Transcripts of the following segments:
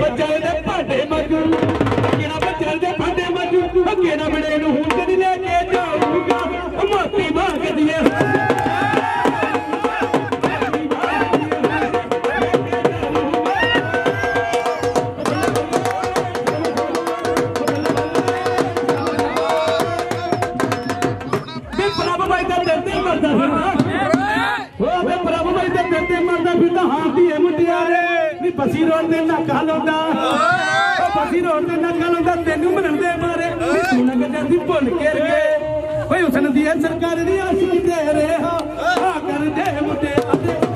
ਬੱਚਲ ਦੇ ਭਾਂਡੇ ਮਜੂ। ਅੱਗੇ ਨਾ ਦੇ ਭਾਂਡੇ ਮਜੂ। ਅੱਗੇ ਨਾ ਬੜੇ ਨੂੰ ਦੀ ਭੁੱਲ ਕੇ ਰੇ ਓਏ ਹੁਸਨ ਦੀ ਸਰਕਾਰ ਦੀ ਆਸ ਕਿਤੇ ਹਾਂ ਆ ਕਰਦੇ ਮੁੰਡੇ ਅਤੇ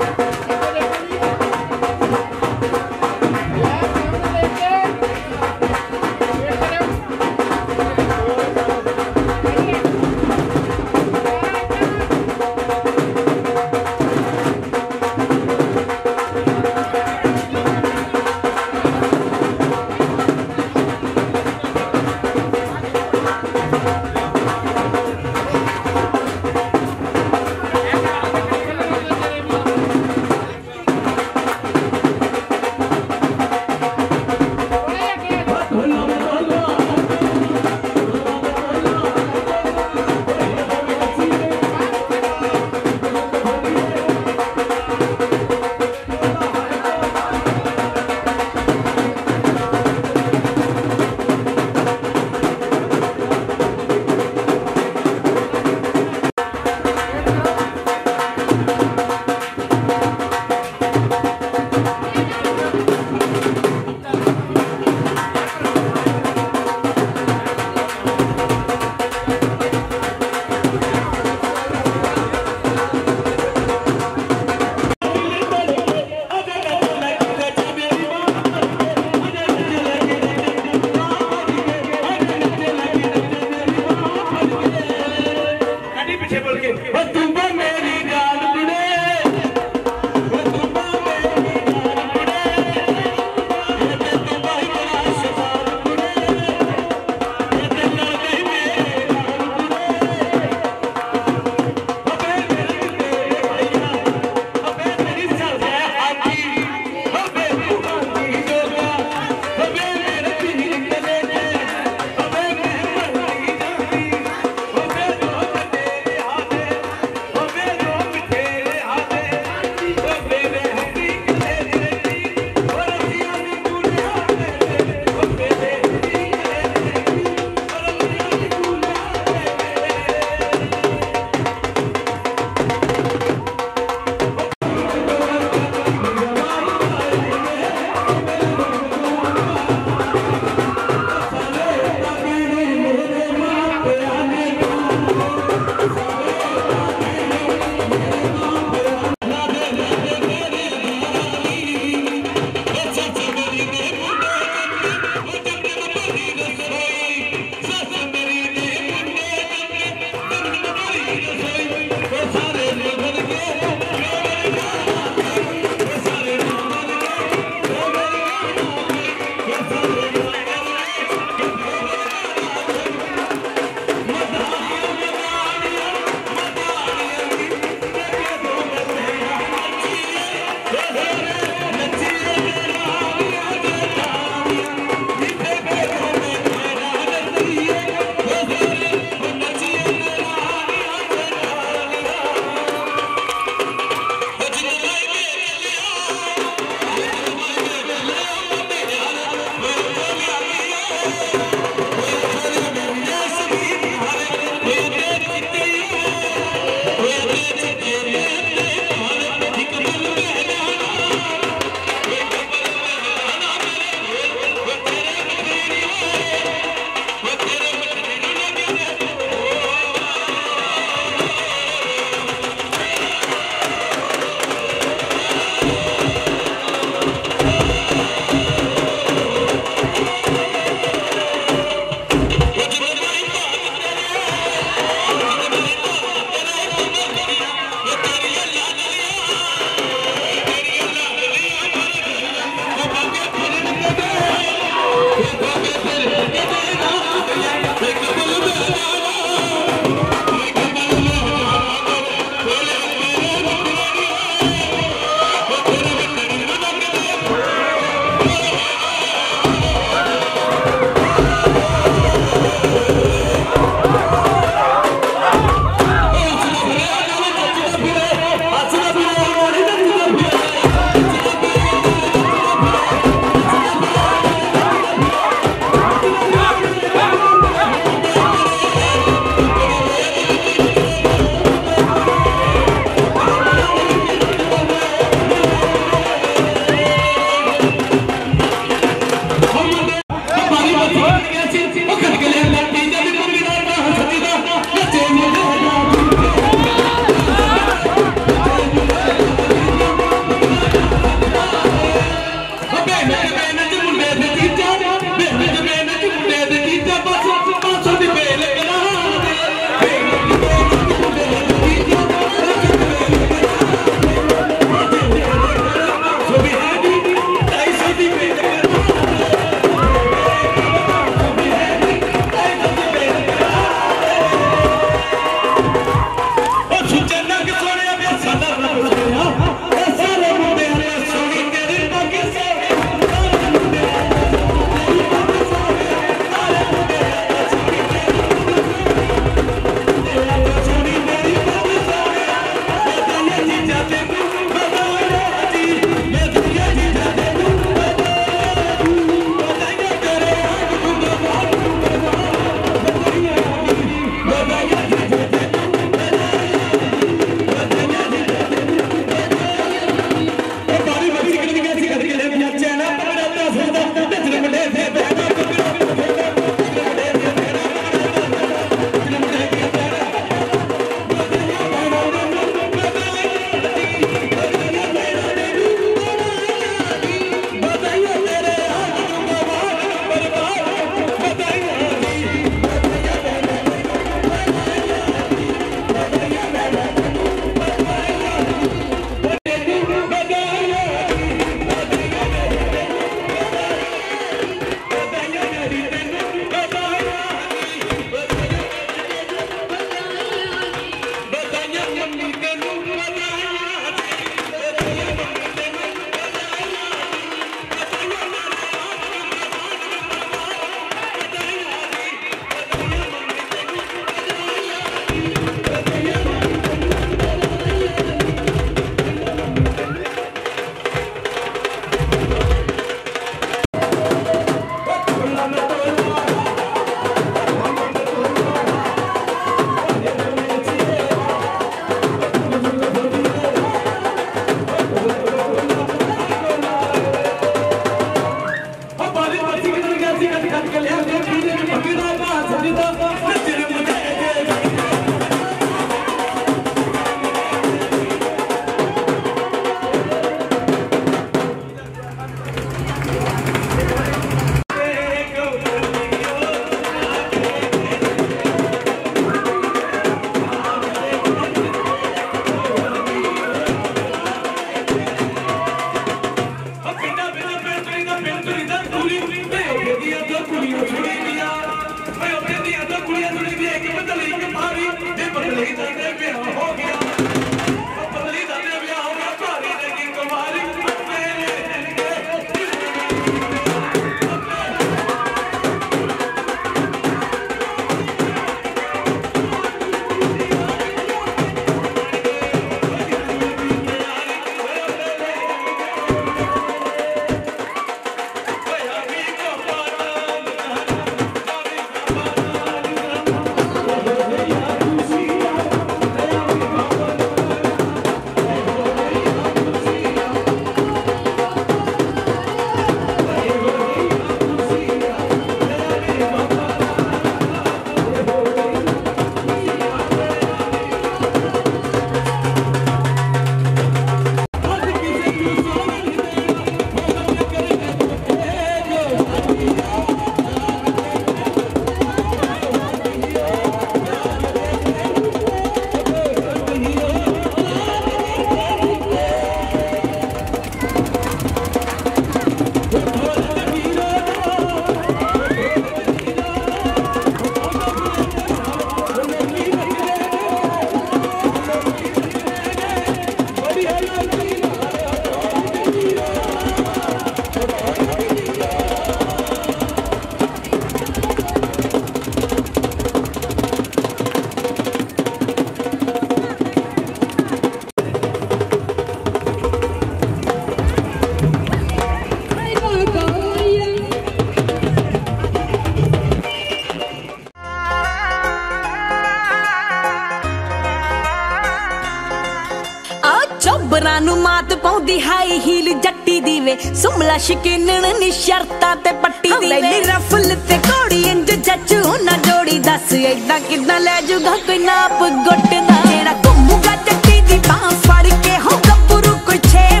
ਦੀ ਹਾਈ ਹੀਲ ਜੱਟੀ ਦੀ ਵੇ ਸੁਮਲਾ ਸ਼ਿਕਿਨਣ ਨੀ ਸ਼ਰਤਾਂ ਤੇ ਪੱਟੀ ਦੀ ਵੇ ਲੈ ਰਫਲ ਤੇ ਕੋੜੀ ਇੰਜ ਜੱਜ ਹੋਣਾ ਜੋੜੀ ਦੱਸ ਐਦਾਂ ਕਿਦਾਂ ਲੈ ਜੂਗਾ ਕੋਈ ਨਾਪ ਗੁੱਟ ਦਾ ਜਿਹੜਾ ਘੁੰਮੂਗਾ ਜੱਟੀ ਦੀ ਬਾਹ ਫੜ ਕੇ ਹੋ ਗੱਭਰੂ ਕੋਈ ਛੇ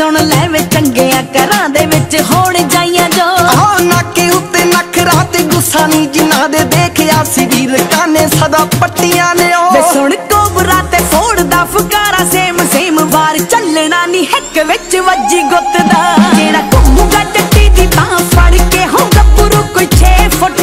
ਸੁਣ ਲੈ ਵੇ ਚੰਗਿਆਂ ਕਰਾਂ ਦੇ ਵਿੱਚ ਹੋਣ ਜਾਈਆਂ ਜੋ। ਹੋ ਨਾਕੇ ਉੱਤੇ ਨਖਰਾ ਤੇ ਗੁੱਸਾ ਨਹੀਂ ਜਿਨ੍ਹਾਂ ਦੇ ਦੇਖਿਆ ਸੀ ਵੀਰ ਕਾਨੇ ਸਦਾ ਪੱਟੀਆਂ ਨੇ ਉਹ। ਵੇ ਸੁਣ ਕੋਬਰਾ ਤੇ ਫੋੜ ਦਾ ਫੁਕਾਰਾ ਸੇਮ ਸੇਮ ਵਾਰ ਚੱਲਣਾ ਨਹੀਂ ਹੱਕ ਵਿੱਚ ਵੱਜੀ ਗੁੱਤ ਦਾ। ਜਿਹੜਾ ਘੁੰਮੂਗਾ ਟੱਟੀ ਦੀ ਬਾਹ ਫੜ ਕੇ ਹੋ ਗੱਭਰੂ ਕੋਈ 6 ਫੁੱਟ